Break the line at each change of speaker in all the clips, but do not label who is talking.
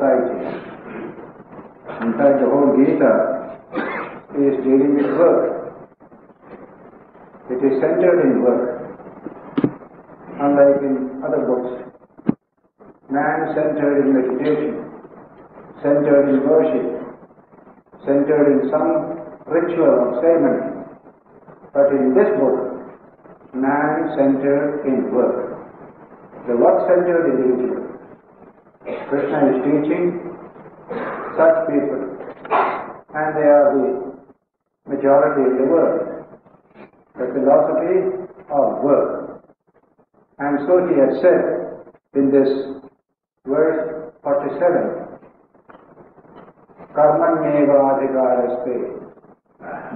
society. In fact, the whole Gita is dealing with work. It is centered in work, unlike in other books. Man centered in meditation, centered in worship, centered in some ritual or ceremony. But in this book, man centered in work. The work centered individual. Krishna is teaching such people, and they are the majority of the world. The philosophy of work. And so he has said in this verse 47 कर्मण्येवाधिकारस्ते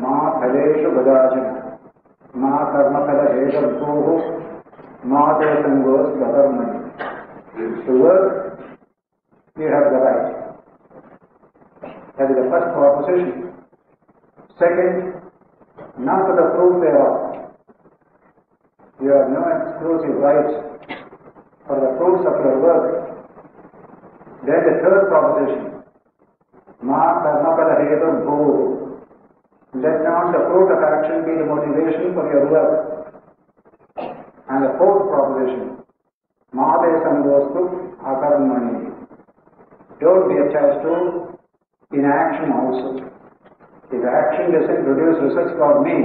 मा फलेषु कदाचन मा कर्मफलहेतुर्भूः मा ते सङ्गोऽस्त्वकर्मणि To work you have the right. That is the first proposition. Second, none for the fruit thereof. You have no exclusive rights for the fruits of your work. Then the third proposition, Ma karmapala hetu bhu. Let not the fruit of action be the motivation for your work. And the fourth proposition, Ma de samgostu akarmani. Don't be attached to inaction also. If action doesn't produce results for me,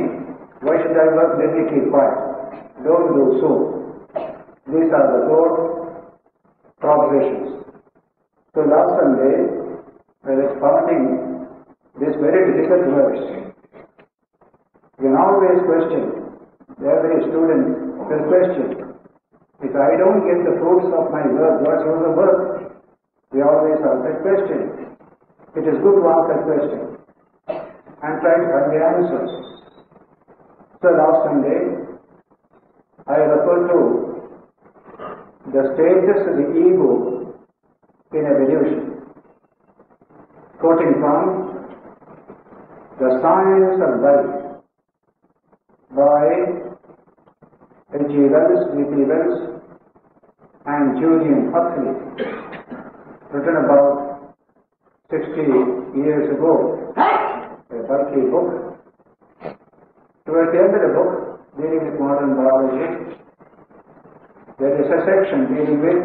why should I work? Let me keep quiet. Don't do so. These are the four propositions. So last Sunday, I was expounding this very difficult verse. You can always question, every student will question, if I don't get the fruits of my work, what's was the work? We always ask that question. It is good to ask that question and try to find the answers. So last Sunday, I referred to the status of the ego in evolution, quoting from The Science of Life by H.G. Wells, G.P. Wells, and Julian Huxley, written about 60 years ago, a bulky book. Towards the end of the book, dealing with modern biology, there is a section dealing with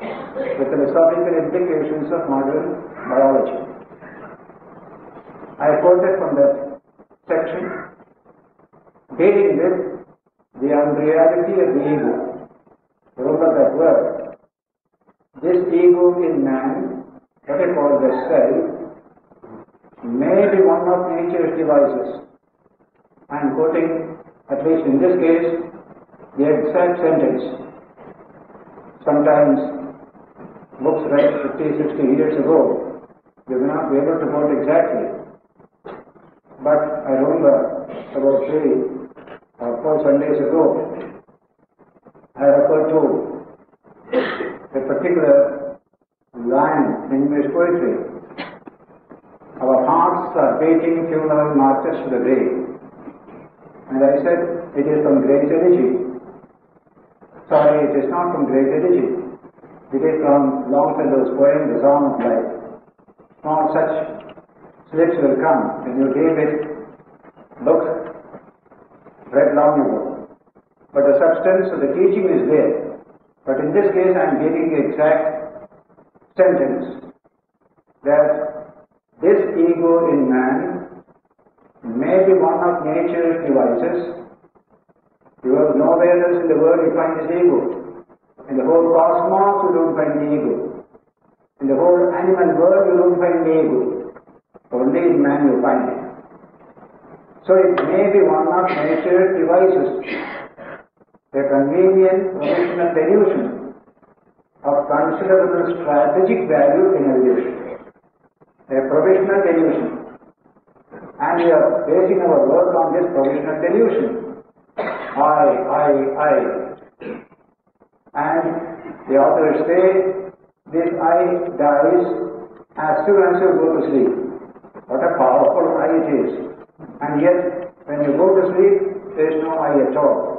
the philosophical implications of modern biology. I quoted from that section dealing with the unreality of the ego. Remember that word. This ego in man, what I call the self, may be one of nature's devices. I am quoting, at least in this case, the exact sentence. Sometimes books read 50, 60 years ago, you will not be able to quote exactly. But I remember about three or four Sundays ago, I referred to particular line in English poetry. Our hearts are beating funeral marches to the grave. And I said, it is from Gray's Elegy. Sorry, it is not from Gray's Elegy. It is from Longfellow's poem, The Song of Life. All such slips will come when you deal with books read long ago. But the substance of the teaching is there. But in this case, I am giving the exact sentence that this ego in man may be one of nature's devices. You have nowhere else in the world you find this ego. In the whole cosmos, you don't find the ego. In the whole animal world, you don't find the ego. Only in man you find it. So it may be one of nature's devices, a convenient provisional delusion of considerable strategic value in evolution. A provisional delusion. And we are basing our work on this provisional delusion. I, I, I. And the authors say this I dies as soon as you go to sleep. What a powerful eye it is. And yet, when you go to sleep, there is no eye at all.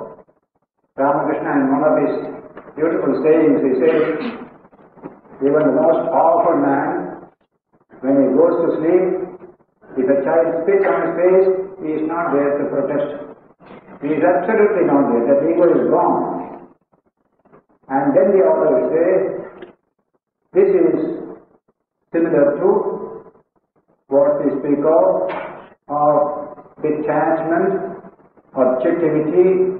Ramakrishna in one of his beautiful sayings, he says, even the most powerful man, when he goes to sleep, if a child spits on his face, he is not there to protest. He is absolutely not there. That ego is gone. And then the author will say, this is similar to what we speak of, of detachment, objectivity.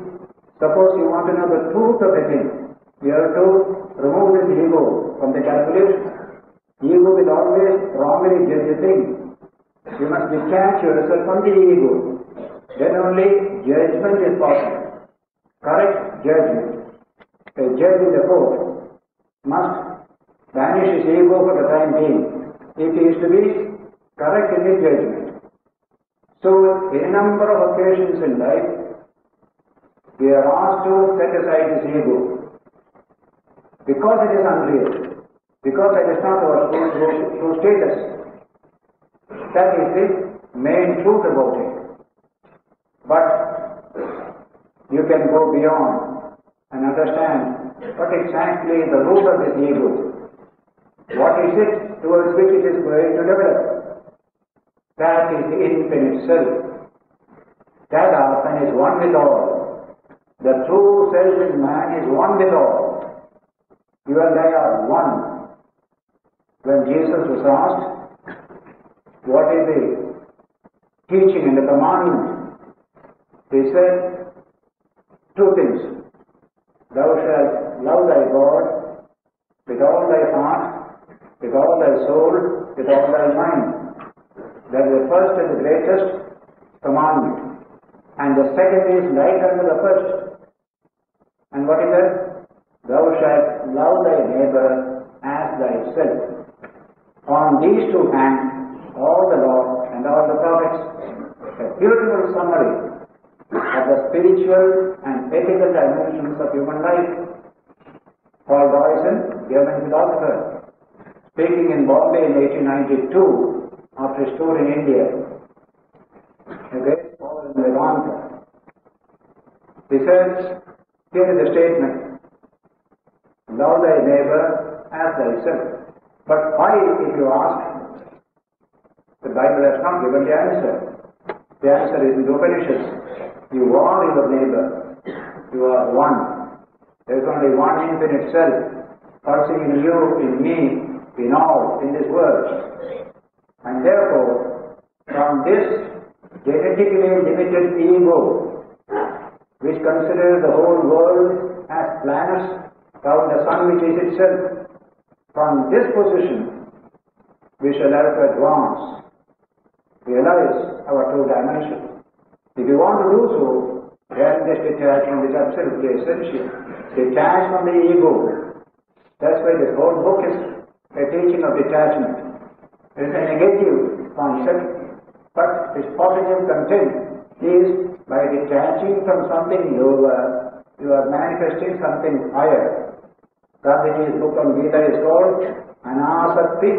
Suppose you want to know the truth of a thing, you have to remove this ego from the calculation. Ego will always wrongly judge a thing. You must detach yourself from the ego. Then only judgment is possible. Correct judgment. A judge in the court must banish his ego for the time being if he is to be correct in his judgment. So, a number of occasions in life, we are asked to set aside this ego because it is unreal, because it is not our true, true, true status. That is the main truth about it. But you can go beyond and understand what exactly the root of this ego. What is it towards which it is going to develop? That is the infinite self. That Atman is one with all. The true self in man is one with all. You and I are one. When Jesus was asked, what is the teaching and the commandment? He said two things. Thou shalt love thy God with all thy heart, with all thy soul, with all thy mind. That is the first and the greatest commandment. And the second is like unto the first. And what is that? Thou shalt love thy neighbor as thyself. On these two hands, all the law and all the prophets. A beautiful summary of the spiritual and ethical dimensions of human life. Paul Deussen, German philosopher, speaking in Bombay in 1892 after his tour in India, a great scholar in Vedanta, he says, here is a statement, love thy neighbor as thyself. But why, if you ask, the Bible has not given the answer. The answer is in the Upanishads. You are your neighbor. You are one. There is only one infinite self pulsing in you, in me, in all, in this world. And therefore, from this genetically limited ego, which considers the whole world as planets round the sun which is itself, from this position, we shall have to advance, realize our true dimension. If you want to do so, then this detachment is absolutely essential. Detach from the ego. That's why this whole book is a teaching of detachment. It is a negative concept, but its positive content is by detaching from something lower, you are manifesting something higher. Gandhiji's book on Gita is called Anasakti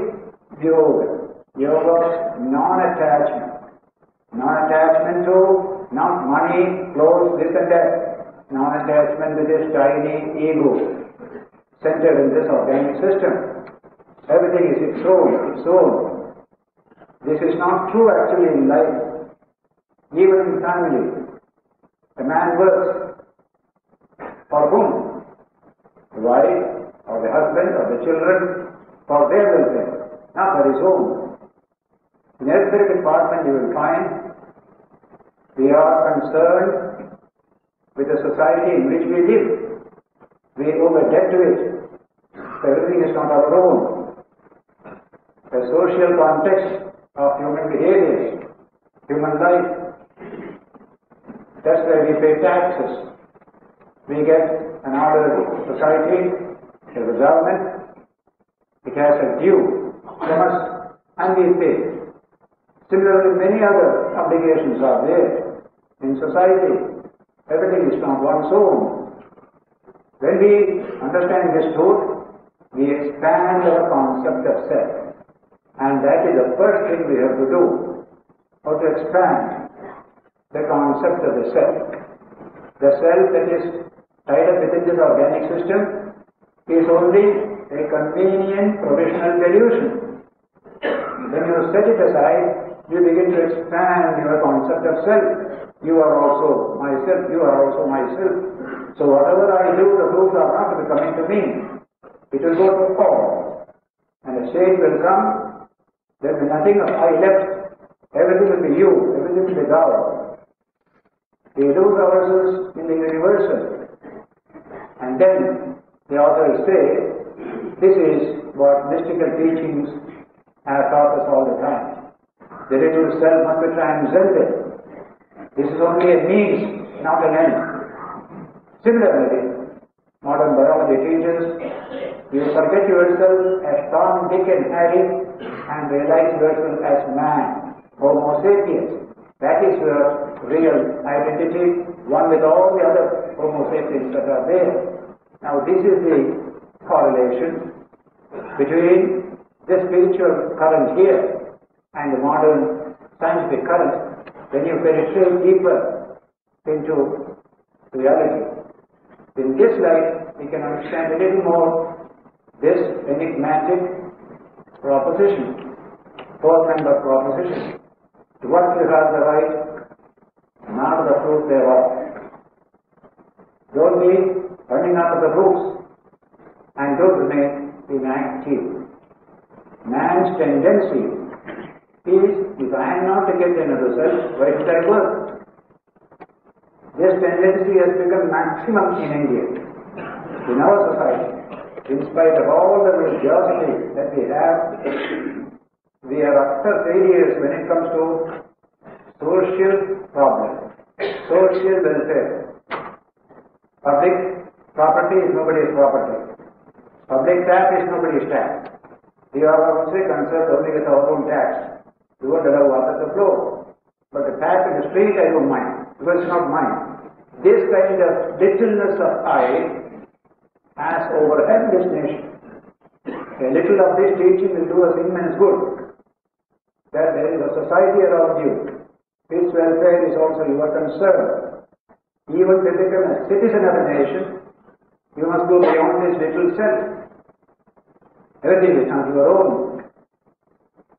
Yoga. Yoga of non-attachment. Non-attachment to not money, clothes, this and that. Non-attachment to this tiny ego centered in this organic system. Everything is its own, its own. This is not true actually in life. Even in family. A man works for whom? The wife, or the husband, or the children, for their welfare, not for his own. In every department you will find we are concerned with the society in which we live. We owe a debt to it. Everything is not our own. The social context of human behavior, human life, that's where we pay taxes. We get an ordered society, a government, it has a due from us, and we pay. Similarly, many other obligations are there in society. Everything is not one's own. When we understand this truth, we expand our concept of self And that is the first thing we have to do. How to expand the concept of the self. The self that is tied up within this organic system is only a convenient provisional delusion. When you set it aside, you begin to expand your concept of self. You are also myself, you are also myself. So whatever I do, the fruits are not coming to me. It will go to fall. And the stage will come, there will be nothing of I left. Everything will be you, everything will be thou. We lose ourselves in the universal. And then the authors say, this is what mystical teachings have taught us all the time. The little self must be transcended. This is only a means, not an end. Similarly, modern biology teaches you forget yourself as Tom, Dick and Harry and realize yourself as man, Homo sapiens. That is your real identity, one with all the other Homo sapiens that are there. Now this is the correlation between the spiritual current here and the modern scientific current when you penetrate deeper into reality. In this light, we can understand a little more this enigmatic proposition, four member proposition. What you have the right, not the fruit thereof. Don't be running after the roots and don't remain inactive. Man's tendency is, if I am not to get another self, why should I work? This tendency has become maximum in India, in our society. In spite of all the religiosity that we have, we are utter failures when it comes to social problems, social welfare. Public property is nobody's property. Public tap is nobody's tap. We are also concerned only with our own tax. We won't allow water to flow. But the tap in the street I don't mind, because it's not mine. This kind of littleness of I has overwhelmed this nation. A little of this teaching will do us immense good. That there is a society around you. Its welfare is also your concern. Even to become a citizen of a nation, you must go beyond this little self. Everything is not your own.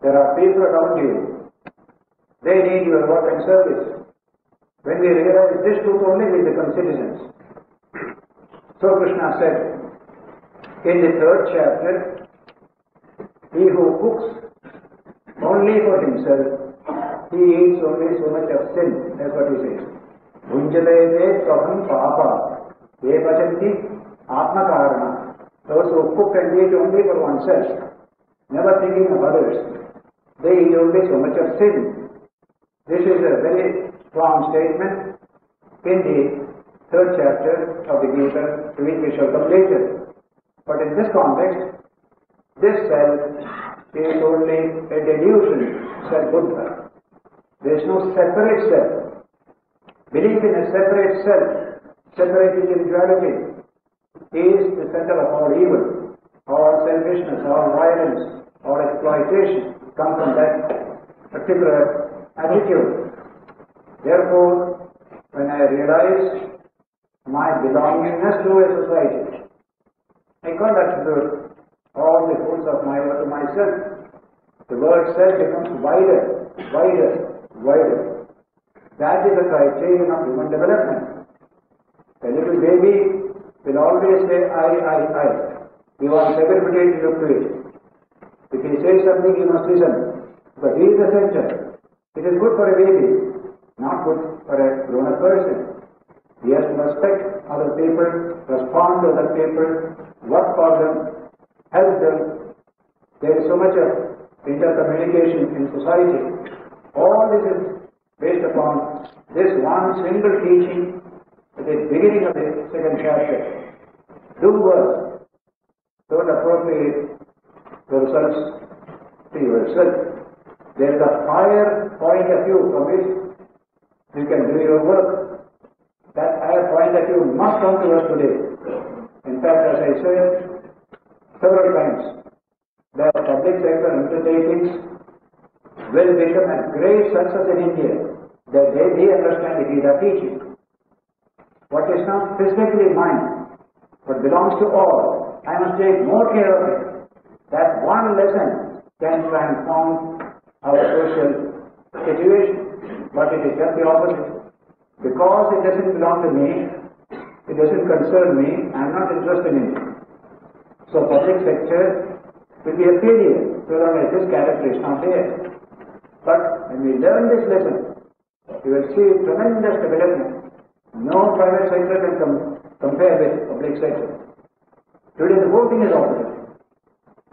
There are people around you. They need your work and service. When we realize this truth only, we become citizens. So Krishna said in the third chapter, he who cooks only for himself, he eats only so much of sin. That's what he says. Bhunjate kaham papa, ye pachanti atma karana. Those who cook and eat only for oneself, never thinking of others, they eat only so much of sin. This is a very strong statement in the third chapter of the Gita, to which we shall come later. But in this context, this self is only a delusion, said Buddha. There is no separate self. Belief in a separate self, separate individuality, is the center of all evil. All selfishness, all violence, all exploitation come from that particular attitude. Therefore, when I realize my belongingness to a society, I can't attribute all the fruits of my to myself. The word self becomes wider, wider, wider. That is the criterion of human development. A little baby will always say, I, I, I. He wants everybody to look to it. If he says something, you must listen. But he is the center. It is good for a baby, not good for a grown-up person. He has to respect other people, respond to other people, work for them, help them. There is so much of intercommunication in society. All this is based upon this one single teaching at the beginning of the second chapter. Do work. Don't appropriate yourselves to yourself. There is a higher point of view from which you can do your work. That higher point of view must come to us today. In fact, as I said several times, that public sector undertakings will become a great success in India, that they, they understand it is a teaching. What is not physically mine, but belongs to all, I must take more care of it. That one lesson can transform our social situation, but it is just the opposite. Because it doesn't belong to me, it doesn't concern me, I am not interested in it. So public sector will be a failure so long as this character is not there. But when we learn this lesson, you will see tremendous development. No private sector can com- compare with public sector. Today the whole thing is opposite.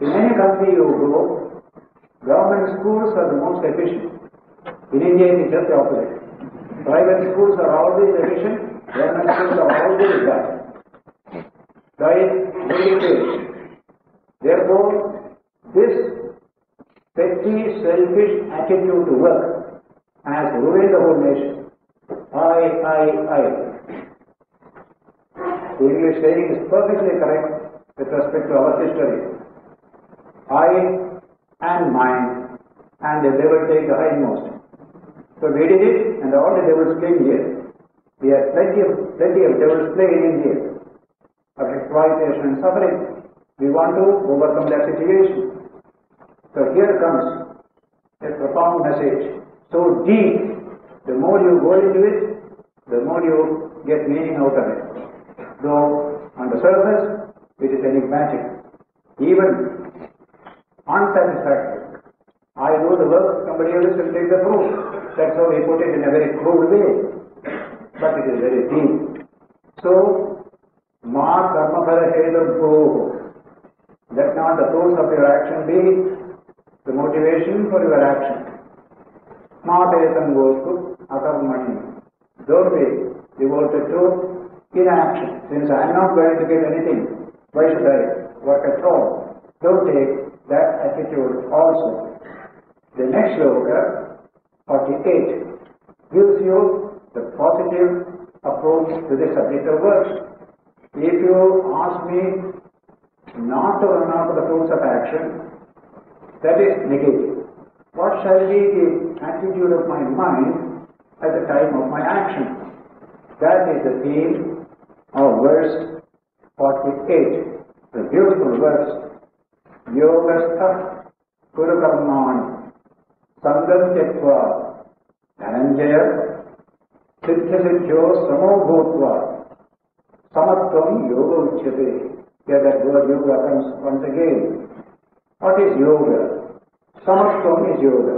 In any country you go, government schools are the most efficient. In India it is just the opposite. Private schools are always efficient, government schools are always bad. Right? Therefore, this petty, selfish attitude to work has ruined the whole nation. I, I, I. The English saying is perfectly correct with respect to our history. I and mine, and the devil take the hindmost. So we did it, and all the devils came here. We have plenty of plenty of devils playing in here of exploitation and suffering. We want to overcome that situation. So here comes a profound message. So deep, the more you go into it, the more you get meaning out of it. Though on the surface, it is enigmatic, even unsatisfactory. I do the work, somebody else will take the proof. That's how he put it in a very crude way. But it is very deep. So, ma karma hetu Let not the source of your action be the motivation for your action. Ma desangostu akarmani. Don't be devoted to inaction. Since I am not going to get anything, why should I work at all? Don't take that attitude also. The next sloka, 48, gives you the positive approach to the subject of work. If you ask me not to run after the fruits of action, that is negative. What shall be the attitude of my mind at the time of my action? That is the theme of verse 48, the beautiful verse. Yogastha Kuru Karmani Sangam Tyatva Dhananjaya Siddha Siddhyo Samo Bhutva Samatvam Yoga Uchyate. Here that word yoga comes once again. What is yoga? Samatvam is yoga.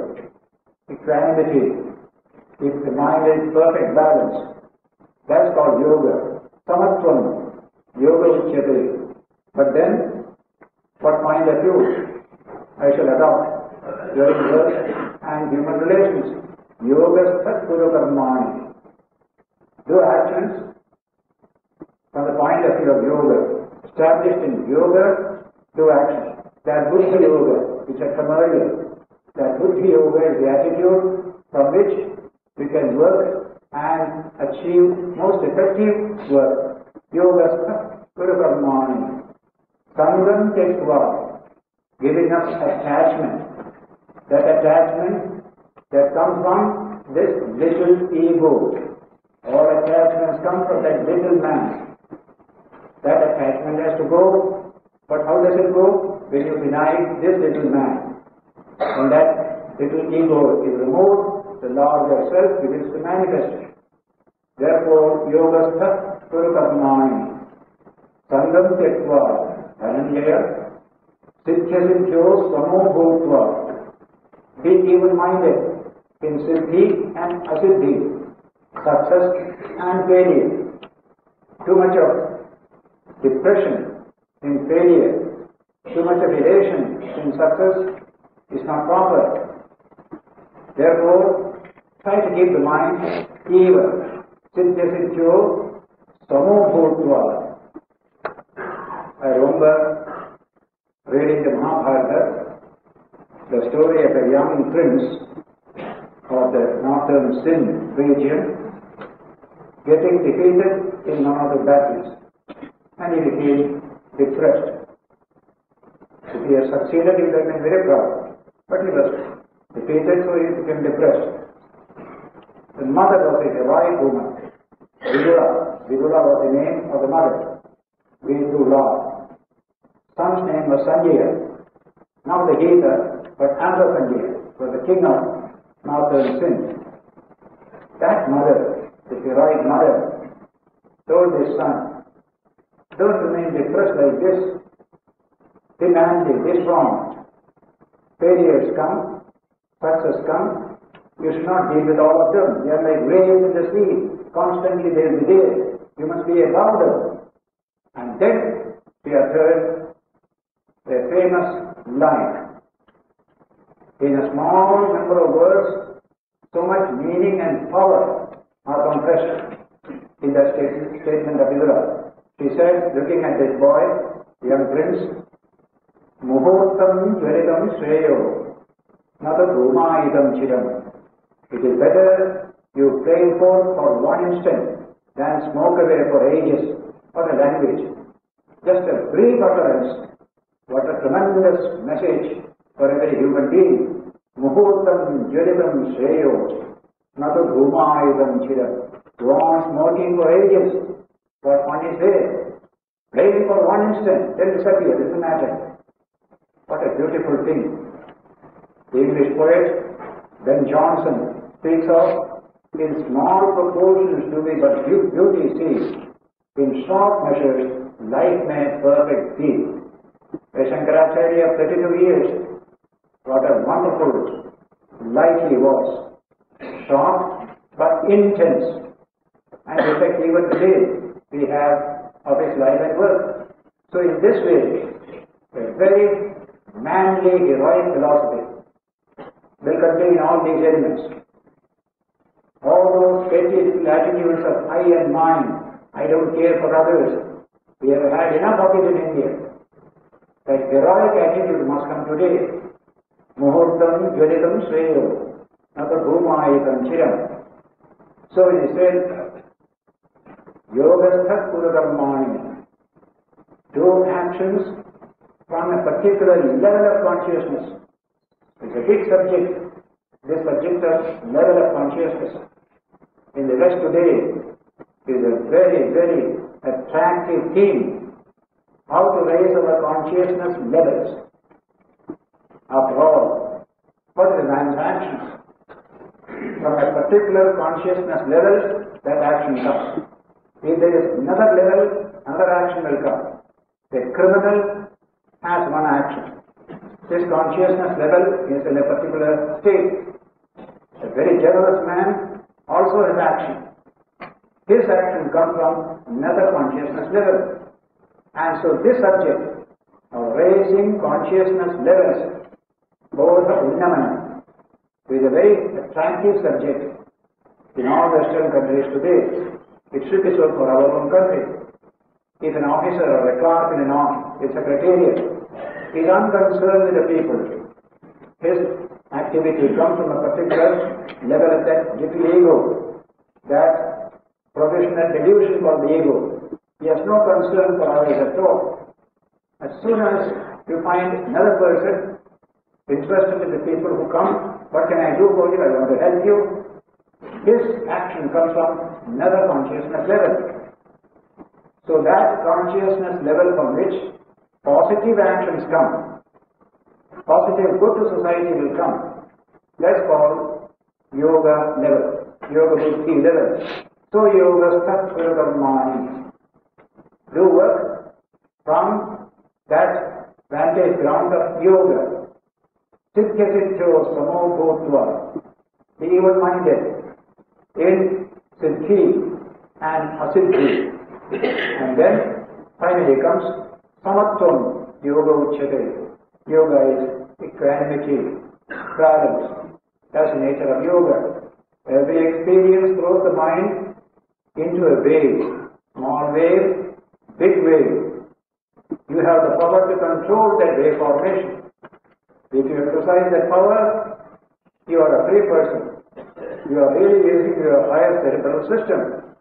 Equanimity. If the mind is perfect balance, that's called yoga. Samatvam, yoga uchyate. But then, what mind you I shall adopt during work and human relations? Yoga Satkuru Karmani. Do actions from the point of view of yoga. Established in yoga, do actions. That Buddhi yoga, which I come earlier, that Buddhi yoga is the attitude from which we can work and achieve most effective work. Yoga Guru Karmani. Sangam Tekva, giving up attachment. That attachment that comes from this little ego. All attachments come from that little man. That attachment has to go. But how does it go? When you deny this little man. When that little ego is removed, the larger self begins to manifest. Therefore, yogastha kurukarmani. Sangam tekva dhananjaya siddhya siddhyo samo bhutva. Be even-minded in siddhi and asiddhi, success and failure. Too much of depression in failure, too much of elation in success is not proper. Therefore, try to keep the mind even. Siddhya siddhyo samo bhutva. I remember reading the Mahabharata, the story of a young prince of the northern Sindh region getting defeated in one of the battles and he became depressed. He has succeeded, he would have been very proud. But he was defeated, so he became depressed. The mother was a heroic woman. Vidura. Vidura was the name of the mother. Vidula. Son's name was Sanjaya. Not the heather, but another Sanjaya, was the king of northern Sindh. That mother, the heroic mother, told his son, don't remain depressed like this. Demanding, disformed. Failures come, success come. You should not deal with all of them. They are like waves in the sea. Constantly they will be there. You must be above them. And then we have heard a famous line. In a small number of words, so much meaning and power are compressed in that statement of Vidura. She said, looking at this boy, young prince, Dhumayidam Chiram. It is better you flame forth for one instant than smoke away for ages. What a language. Just a brief utterance. What a tremendous message for every human being. Muhurtam Jvalitam Shreyo, not a Dhumayidam Chiram. Go on smoking for ages. What one is there? Flame for one instant, then disappear. Doesn't matter. What a beautiful thing. The English poet Ben Jonson speaks of in small proportions do we but beauty see, in short measures life made perfect be. Shankaracharya of 32 years, what a wonderful life he was. Short but intense. And in fact even today we have of his life and work. So in this way, a very manly, heroic philosophy will contain all these elements. All those petty attitudes of I and mine, I don't care for others, we have had enough of it in India. That heroic attitude must come today. Muhurtam jvalitam sreyo, nata bhumayitam chiram. So it is said, yogastha kurukarmani. Do actions from a particular level of consciousness. It's a big subject, this subject of level of consciousness. In the West today is a very, very attractive theme. How to raise our consciousness levels. After all, what is man's action? From a particular consciousness level, that action comes. If there is another level, another action will come. A criminal has one action. This consciousness level is in a particular state. A very generous man also has action. His action comes from another consciousness level. And so this subject of raising consciousness levels, both of Unnamana, is a very attractive subject in all Western countries today. It should be so for our own country. If an officer or a clerk in an office, a secretariat, is unconcerned with the people, his activity comes from a particular level of that little ego, that professional delusion called the ego. He has no concern for others at all. As soon as you find another person interested in the people who come, what can I do for you? I want to help you. His action comes from another consciousness level. So that consciousness level from which positive actions come, positive good to society will come. That's called yoga level, yoga buddhi level. So yoga sattva mind. Do work from that vantage ground of yoga. Siddhya siddhyo samo bhutva. Be even-minded in siddhi and asiddhi. And then finally comes samatvam yoga uchyate. Yoga is equanimity, balance. That's the nature of yoga. Every experience throws the mind into a wave. Small wave, big wave. You have the power to control that wave formation. If you exercise that power, you are a free person. You are really using your higher cerebral system.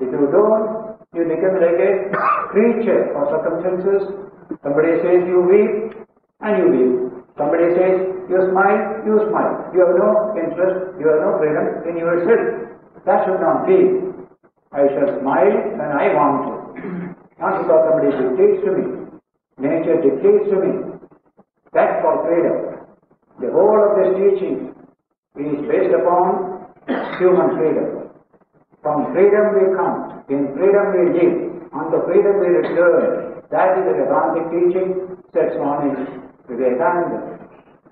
If you don't, you become like a creature or circumstances. Somebody says you weep, and you weep. Somebody says, you smile, you smile. You have no interest, you have no freedom in yourself. That should not be. I shall smile when I want to. Not because somebody dictates to me. Nature dictates to me. That's called freedom. The whole of this teaching is based upon human freedom. From freedom we come, in freedom we live, on the freedom we return. That is the Vedantic teaching set Swami Vivekananda.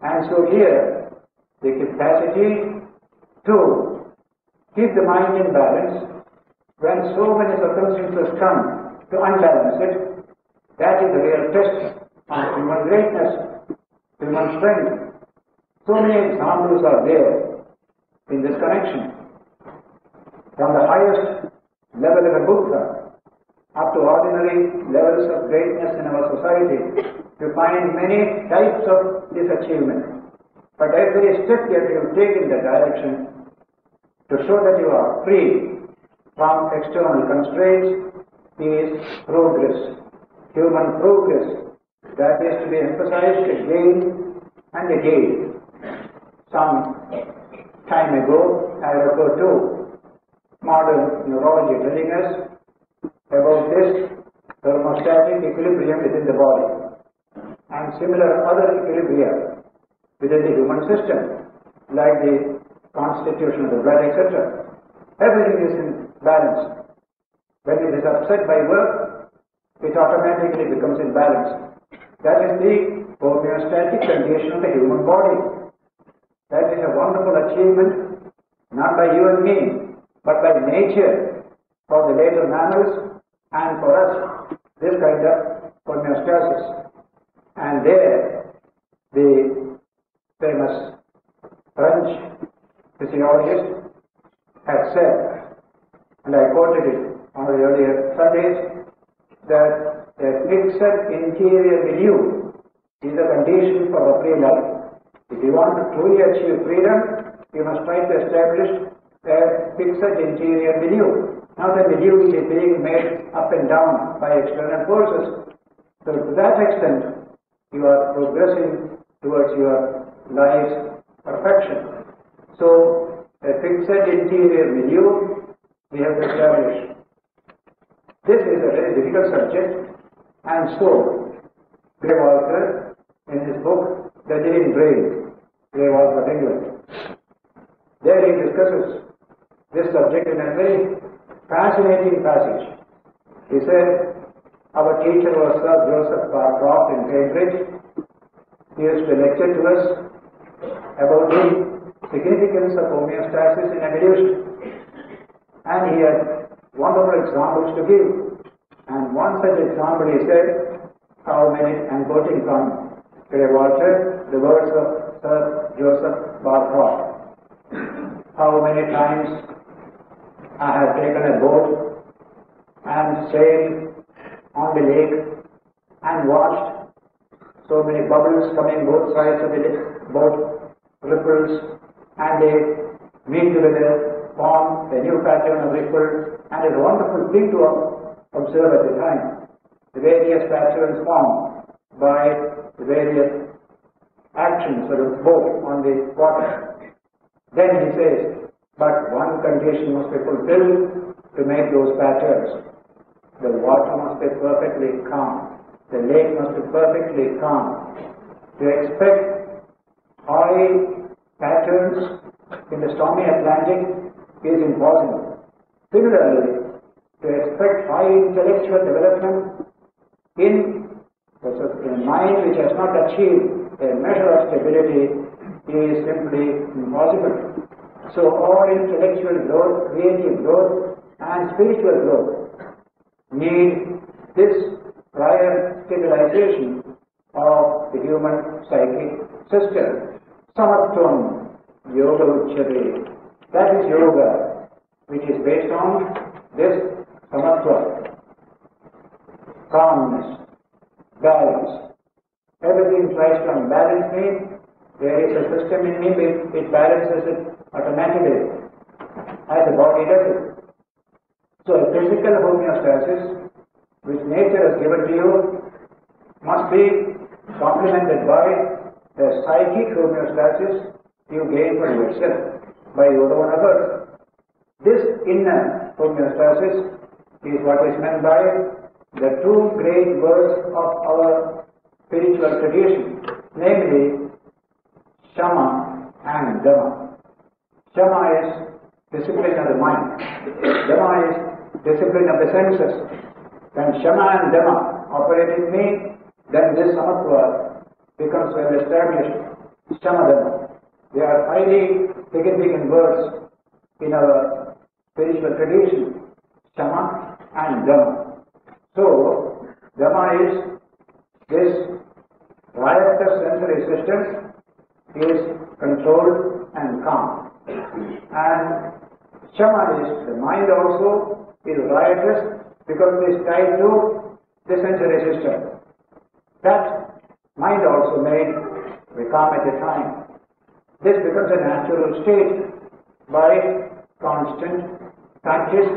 And so here, the capacity to keep the mind in balance when so many circumstances come to unbalance it, that is the real test of human greatness, human strength. So many examples are there in this connection. From the highest level of a Buddha up to ordinary levels of greatness in our society, you find many types of this achievement. But every step that you take in the direction to show that you are free from external constraints is progress, human progress. That is to be emphasized again and again. Some time ago, I referred to modern neurology telling us about this thermostatic equilibrium within the body and similar other equilibria within the human system, like the constitution of the blood, etc. Everything is in balance. When it is upset by work, it automatically becomes in balance. That is the homeostatic condition of the human body. That is a wonderful achievement, not by you and me, but by nature, for the later mammals, and for us, this kind of homeostasis. And there, the famous French physiologist had said, and I quoted it on the earlier Sundays, that a fixed interior milieu is a condition for the free life. If you want to truly achieve freedom, you must try to establish a fixed interior milieu. Now the milieu is being made up and down by external forces. So to that extent, you are progressing towards your life's perfection. So a fixed interior milieu we have to establish. This is a very difficult subject, and so Grey Walter in his book The Living Brain, Grey of England, there he discusses this subject in a very fascinating passage. He said, our teacher was Sir Joseph Barcroft in Cambridge. He used to lecture to us about the significance of homeostasis in evolution. And he had wonderful examples to give. And one such example he said, how many, I'm quoting from Grey Walter, the words of Sir Joseph Barcroft. How many times I have taken a boat and sailed on the lake and watched so many bubbles coming both sides of the boat, ripples, and they meet together, form a new pattern of ripple, and it's a wonderful thing to observe at the time. The various patterns formed by the various actions of the boat on the water. Then he says, but one condition must be fulfilled to make those patterns. The water must be perfectly calm. The lake must be perfectly calm. To expect high patterns in the stormy Atlantic is impossible. Similarly, to expect high intellectual development in a mind which has not achieved a measure of stability is simply impossible. So all intellectual growth, creative growth, and spiritual growth need this prior stabilization of the human psychic system. Samatvam Yoga Uchyate. That is yoga, which is based on this samatva, calmness, balance. Everything tries to unbalance me. There is a system in me it balances it automatically as the body does it. So a physical homeostasis which nature has given to you must be complemented by the psychic homeostasis you gain for yourself by your own efforts. This inner homeostasis is what is meant by the two great words of our spiritual tradition, namely Shama and Dama. Shama is discipline of the mind. Dama is discipline of the senses. When Shama and Dama operate in me, then this Samatva becomes well established. Shama Dama. They are highly significant words in our spiritual tradition. Shama and Dama. So, Dama is this riotous sensory system is controlled and calm. And Shama is, the mind also is riotous because it is tied to the sensory system. That mind also made calm at a time. This becomes a natural state by constant practice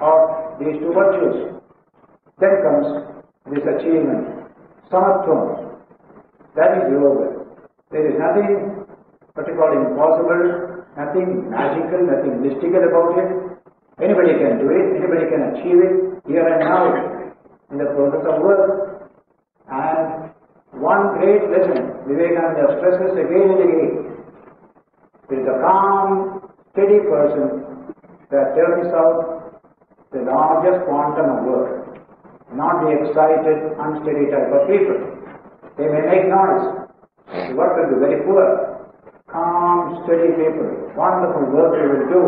of these two virtues. Then comes this achievement, samatvam. That is yoga. There is nothing particularly impossible, nothing magical, nothing mystical about it. Anybody can do it, anybody can achieve it here and now in the process of work. And one great lesson Vivekananda stresses again and again is the calm, steady person that turns out the largest quantum of work, not the excited, unsteady type of people. They may make noise, the work will be very poor. Calm, steady people, wonderful work they will do.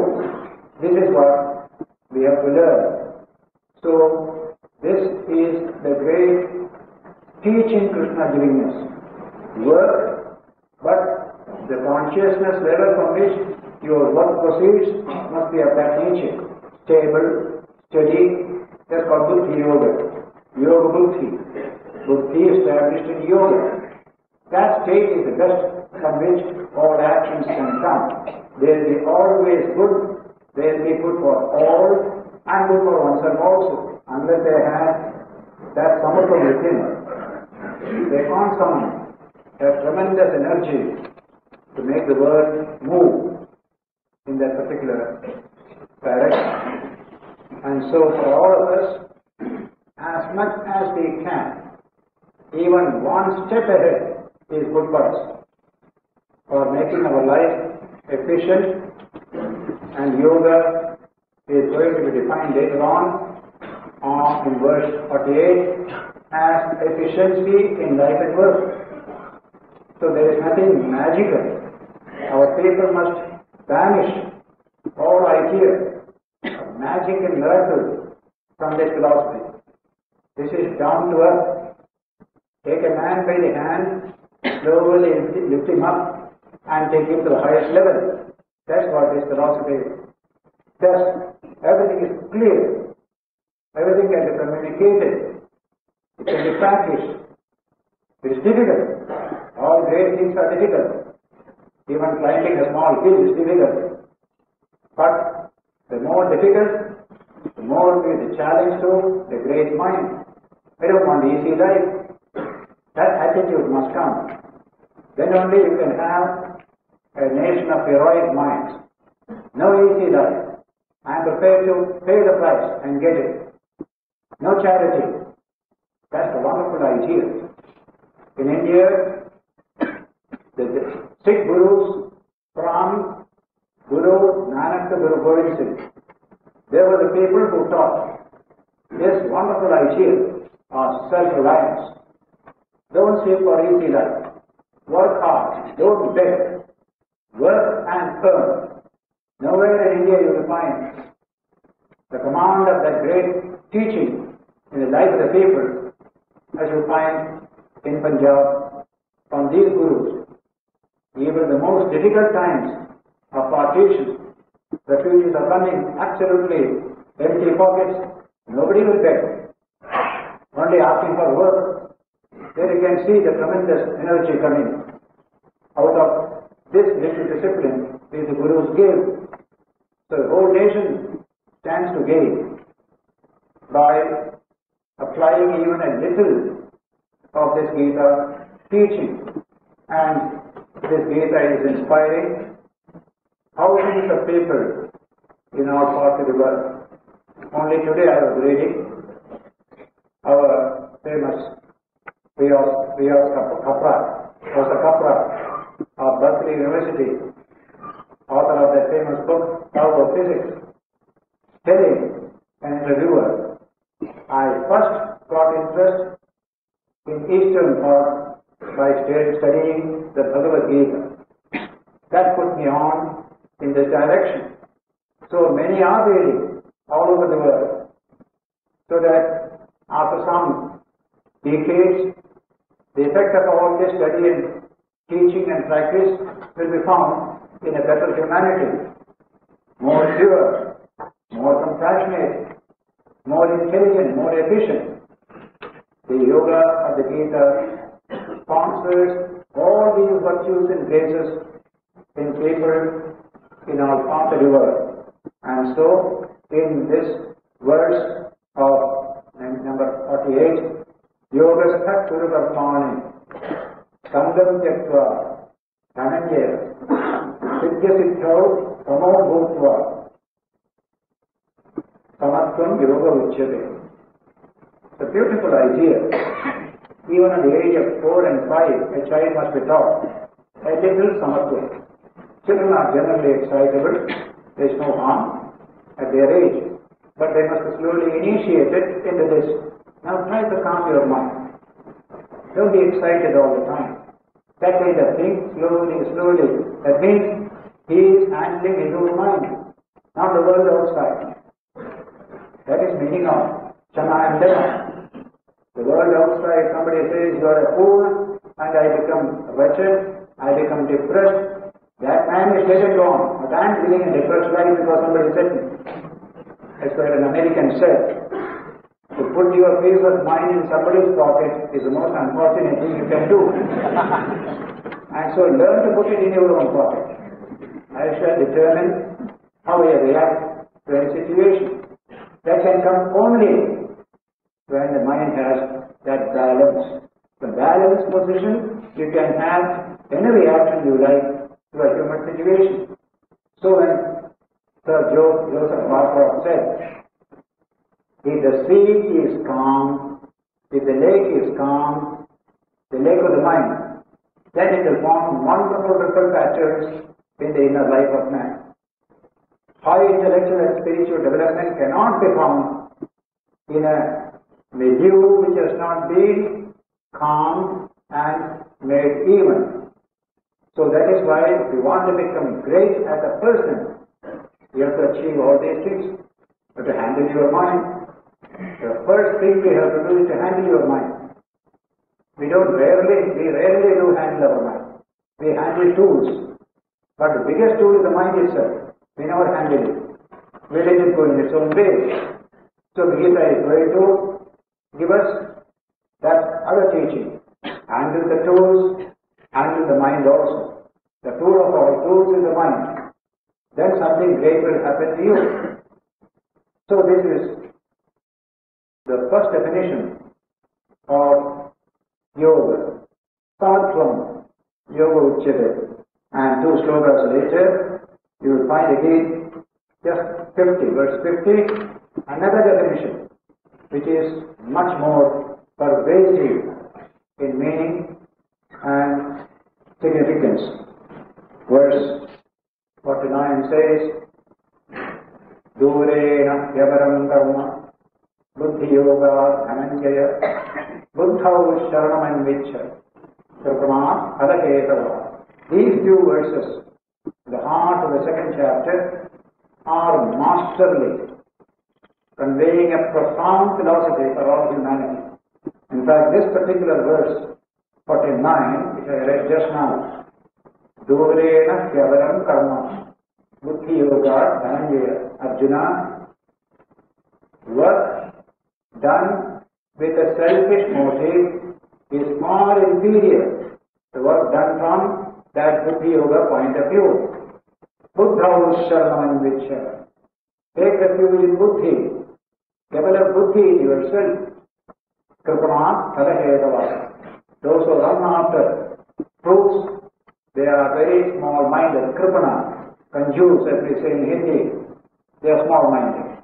This is what we have to learn. So, this is the great teaching Krishna giving us. Work, but the consciousness level from which your work proceeds must be of that nature. Stable, steady, that's called Buddhi Yoga. Yoga Buddhi. Buddhi established in yoga. That state is the best from which all actions can come. They'll be always good, they'll be good for all, and good for oneself also, unless they have that samatvam within. They can't summon a tremendous energy to make the world move in that particular direction. And so for all of us, as much as we can, even one step ahead is good for us for making our life efficient and yoga is going to be defined later on uh, in verse 48 as efficiency in life and work. So there is nothing magical. Our people must banish all idea of magic and miracle from this philosophy. This is down to earth. Take a man by the hand slowly lift him up and take him to the highest level. That's what this philosophy does. Everything is clear. Everything can be communicated. It can be practiced. It is difficult. All great things are difficult. Even climbing a small hill is difficult. But the more difficult, the more be the challenge to the great mind. I don't want easy life. That attitude must come. Then only you can have a nation of heroic minds. No easy life. I am prepared to pay the price and get it. No charity. That's a wonderful idea. In India, the, the Sikh gurus from Guru Nanak Guru Gobind Singh, they were the people who taught this wonderful idea of self-reliance. Don't seek for easy life. Work hard. Don't beg. Work and earn. Nowhere in India you will find the command of that great teaching in the life of the people as you find in Punjab from these gurus. Even the most difficult times of partition, refugees are coming absolutely empty pockets. Nobody will beg. Only asking for work. There you can see the tremendous energy coming out of this little discipline which the Gurus gave. So the whole nation stands to gain by applying even a little of this Gita teaching. And this Gita is inspiring thousands of people in our parts of the world. Only today I was reading our famous Rios, Rios Capra, Professor Capra of Berkeley University, author of that famous book, of Physics, telling an interviewer, I first got interest in Eastern thought by studying the Bhagavad Gita. That put me on in this direction. So many are reading all over the world. So that after some decades, the effect of all this study and teaching and practice will be found in a better humanity, more pure, more compassionate, more intelligent, more efficient. The yoga of the Gita sponsors all these virtues and graces in people in our parts of the world. And so, in this verse of number 48, Kuru Karmani, Sangam Tyaktva, Dhananjaya, Siddhya Siddhau, Samo Bhutva, Samatvam Yoga Uchyate. It's a beautiful idea. Even at the age of four and five, a child must be taught a little samatva. Children are generally excitable. There is no harm at their age. But they must be slowly initiated into this. Now try to calm your mind. Don't be excited all the time. That kind of thing, slowly, slowly. That means he is handling his own mind, not the world outside. That is meaning of Shana and. The world outside, somebody says you are a fool and I become wretched, I become depressed. That man is dead and gone. But I am living a depressed life because somebody said me. That's what an American said. To put your peace of mind in somebody's pocket is the most unfortunate thing you can do. and so learn to put it in your own pocket. I shall determine how I react to any situation. That can come only when the mind has that balance. The balanced position, you can have any reaction you like to a human situation. So when Sir Jo- Joseph Barcroft said, if the sea is calm, if the lake is calm, the lake of the mind, then it will form wonderful ripple patterns in the inner life of man. High intellectual and spiritual development cannot be found in a milieu which has not been calmed and made even. So that is why if you want to become great as a person, you have to achieve all these things. You have to handle your mind. The first thing we have to do is to handle your mind. We don't rarely, we rarely do handle our mind. We handle tools. But the biggest tool is the mind itself. We never handle it. We let it go in its own way. So the Gita is going to give us that other teaching. Handle the tools, handle the mind also. The tool of all tools is the mind. Then something great will happen to you. So this is the first definition of yoga, start from yoga uchyate and two slokas later, you will find again just 50, verse 50, another definition which is much more pervasive in meaning and significance. Verse 49 says, दूरेण ह्यवरं कर्म बुद्धियोगात् धनञ्जय बुद्धौ शरणमन्विच्छ कृपणात् फलहेतवः These few verses, the heart of the second chapter, are masterly, conveying a profound philosophy for all humanity. In fact, this particular verse, 49, which I read just now, Durena Kyavaram Karma, Buddhi Yoga Dhananjaya, Arjuna, work done with a selfish motive is far inferior to work done from that Buddhi Yoga point of view. Buddha Sharanamanivicha. Take refuge in Buddhi. Develop Buddhi in yourself. Kripana Kalahedava. Those who run after fruits, they are very small-minded, kripana, conjures as we say in Hindi. They are small-minded.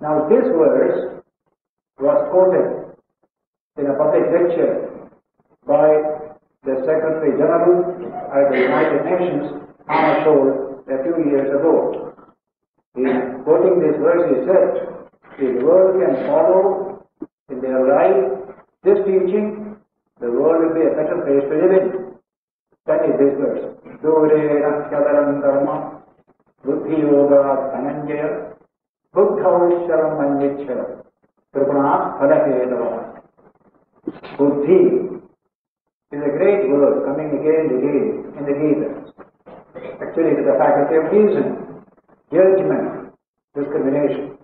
Now this verse was quoted in a public lecture by the Secretary General of the United Nations, a few years ago. In quoting this verse, he said, the world can follow in their life this teaching, the world will be a better place to live in. That is this verse. Dharma, Buddhi Yoga Dhananjaya, Kripana Phalahetava. Buddhi is a great word coming again and again in the Gita. Actually, it is the faculty of reason, judgment, discrimination.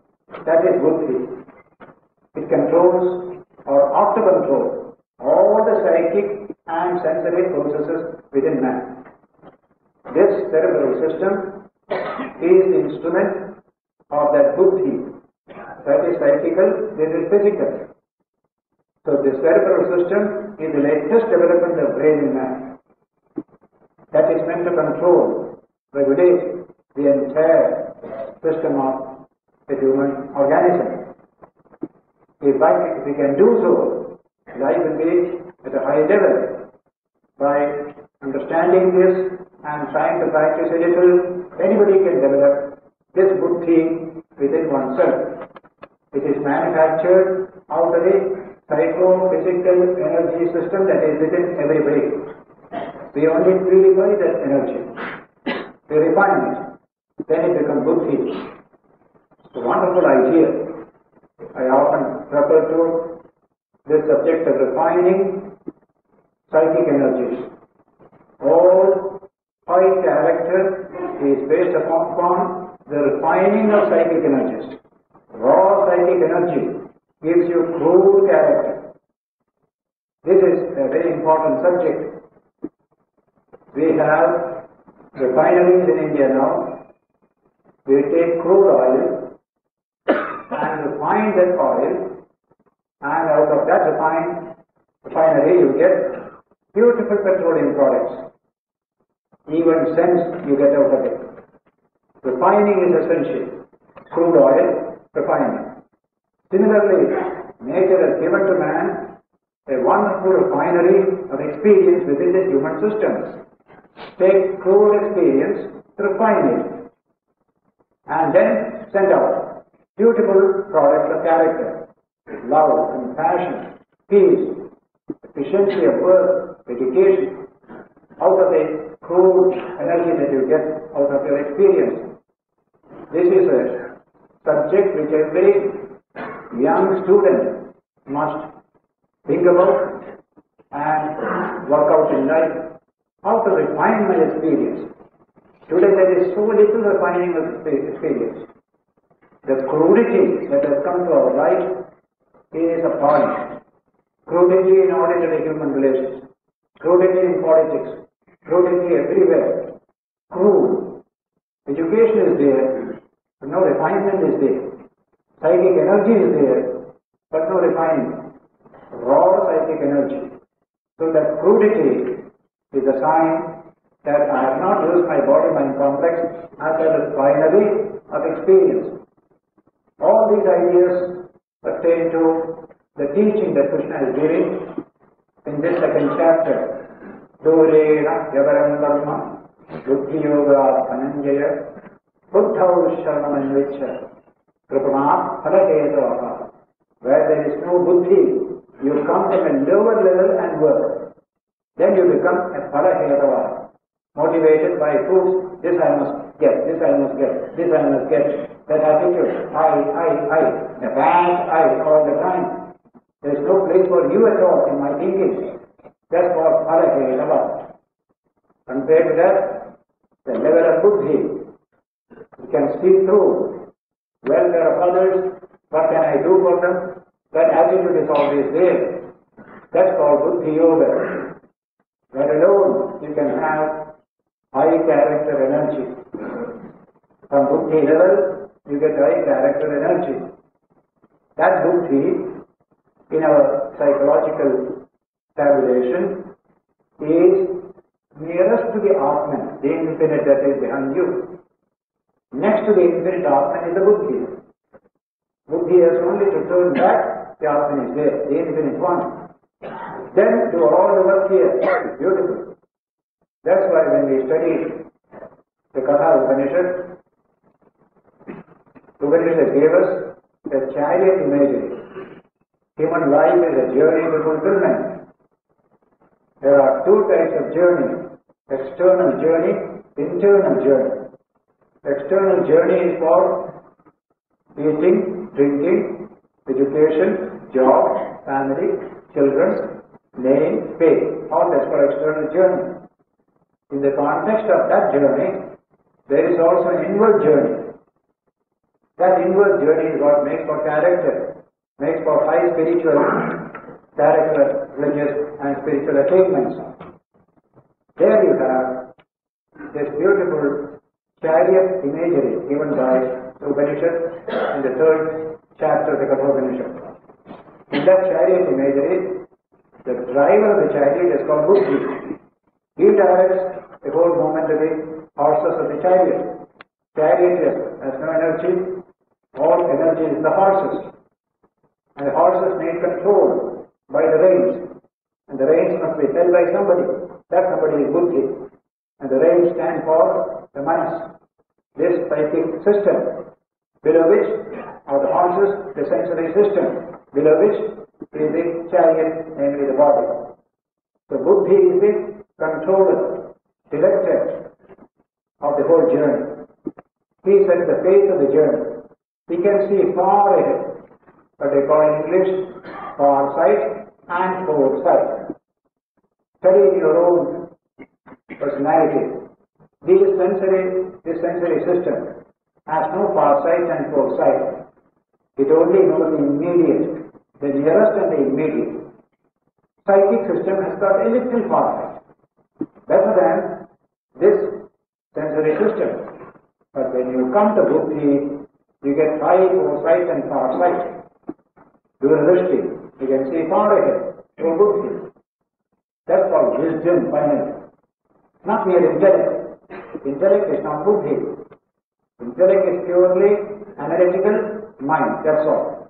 That is buddhi. It controls or ought to control all the psychic and sensory processes within man. This cerebral system is the instrument of that buddhi. That is psychical, this is physical. So the cerebral system is the latest development of brain in man. That is meant to control, regulate the entire system of the human organism. If, I, if we can do so, life will be at a high level. By understanding this and trying to practice a little, anybody can develop this buddhi within oneself. It is manufactured out of the psycho-physical energy system that is within everybody. We only purify that energy. We refine it. Then it becomes buddhi. It's a wonderful idea. I often refer to this subject of refining psychic energies. All high character is based upon the refining of psychic energies. Raw psychic energy gives you crude character. This is a very important subject. We have refineries in India now. We take crude oil and refine that oil, and out of that refined refinery you get beautiful petroleum products. Even scents you get out of it. Refining is essential. Crude oil, refining. Similarly, nature has given to man a wonderful refinery of experience within the human systems. Take crude experience, refine it, and then send out beautiful products of character, love, compassion, peace, efficiency of work, dedication, out of the crude energy that you get out of your experience. This is a subject which every young student must think about and work out in life. How to refine my experience. Today there is so little refining of experience. The crudity that has come to our life is appalling. Crudity in ordinary human relations, crudity in politics, crudity everywhere. Crude. Education is there, no refinement is there. Psychic energy is there, but no refinement. Raw psychic energy. So that crudity is a sign that I have not used my body-mind complex as a refinery of experience. All these ideas pertain to the teaching that Krishna is giving in this second chapter. Durena Yavaram Dharma, Yoga Dhananjaya, Buddha Sharanamanicha, Kripana Phalaketava. Where there is no buddhi, you come from a lower level and work. Then you become a Phalaketava, motivated by fruits. This I must get, this I must get, this I must get. That attitude, the bad I all the time. There is no place for you at all in my thinking. That's what Phalaketava. Compared to that, the level of buddhi, you can see through welfare of others, what can I do for them? That attitude is always there. That's called buddhi yoga. That alone you can have high character energy. From buddhi level, you get high character energy. That buddhi, in our psychological tabulation is nearest to the Atman, the infinite that is behind you. Next to the infinite Atman is the Buddhi. Buddhi has only to turn back, the Atman is there, the infinite one. Then do all the work here. It's beautiful. That's why when we study the Katha Upanishad, Upanishad gave us a chariot imagery. Human life is a journey to fulfillment. There are two types of journey. External journey, internal journey. External journey is for eating, drinking, education, job, family, children, name, pay. All that's for external journey. In the context of that journey, there is also an inward journey. That inward journey is what makes for character, makes for high spiritual character, religious and spiritual attainments. There you have this beautiful chariot imagery given by the Upanishad in the third chapter of the Kathopanishad. In that chariot imagery, the driver of the chariot is called Buddhi. He directs the whole movement of the horses of the chariot. Chariot has no energy, all energy is the horses. And the horses need control by the reins. And the reins must be held by somebody. That somebody is Buddhi. And the reins stand for the manas. This psychic system, below which are the horses, the sensory system, below which is the chariot, namely the body. So Buddhi is the controller, director of the whole journey. He at the face of the journey. He can see far ahead, what they call in English far sight and foresight. Study your own personality. This sensory, this sensory system has no far sight and foresight. It only knows the immediate, the nearest and the immediate. Psychic system has got a little far sight, better than this sensory system. But when you come to Buddhi, you get high foresight and far sight. Durashti, you can see far ahead through. That's called wisdom finally. Not mere intellect. Intellect is not Buddhi. Intellect is purely analytical mind, that's all.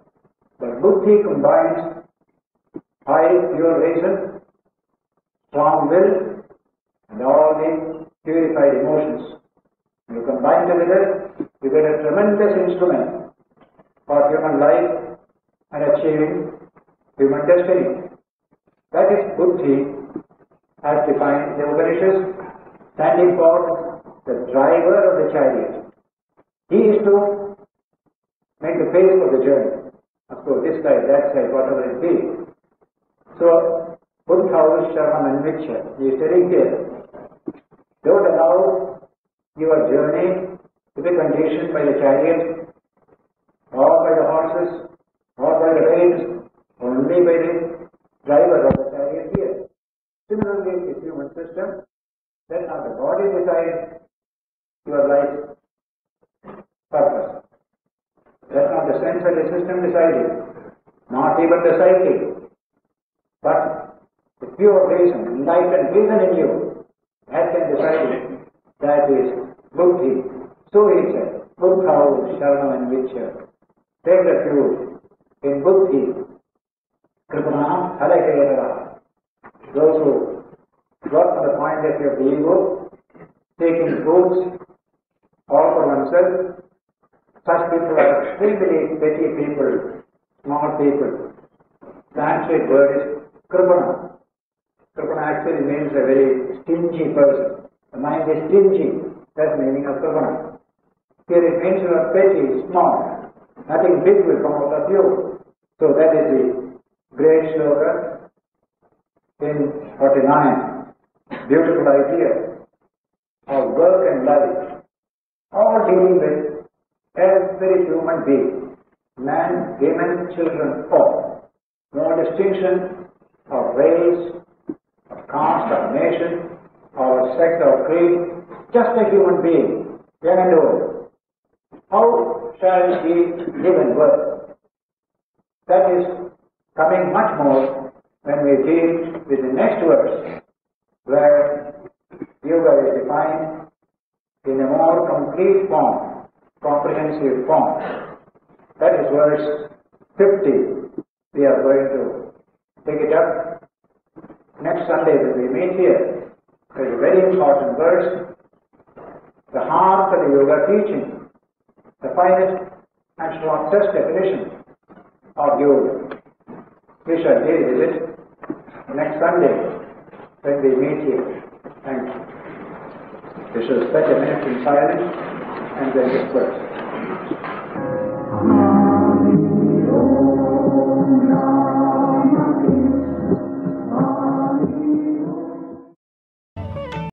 But Buddhi combines high pure reason, strong will, and all the purified emotions. You combine together, you get a tremendous instrument for human life and achieving human destiny. That is Buddhi as defined in the Upanishads, standing for the driver of the chariot. He is to make the pace of the journey. Of course, this side, that side, whatever it be. So, Buddha Sharma and he is telling here, don't allow your journey to be conditioned by the chariot, or by the horses, or by the reins, only by the driver of system, then how the body decides your life purpose. That's not the sensory system deciding, not even the psyche, but the pure reason, enlightened reason in you, that can decide that is Buddhi. So he said, Buddha Sharanam and Vichya. Take refuge in Buddhi. Kripana Halakayara. Those who to the point that of the ego, taking foods all for oneself, such people are extremely petty people, small people. Sanskrit word is Kripana. Kripana actually means a very stingy person. The mind is stingy. That's the meaning of Kripana. Here it means you are petty, small. Nothing big will come out of you. So that is the great slogan in 49. Beautiful idea of work and life. All dealing with every human being. Man, women, children, all. No distinction of race, of caste, of nation, or sect or creed. Just a human being, young and old. How shall he live and work? That is coming much more when we deal with the next verse, where yoga is defined in a more complete form, comprehensive form. That is verse 50. We are going to take it up next Sunday when we meet here. It is a very important verse. The heart of the yoga teaching, the finest and shortest definition of yoga. We shall deal next Sunday when we meet here. Thank you. We shall spend a minute in silence and then disperse.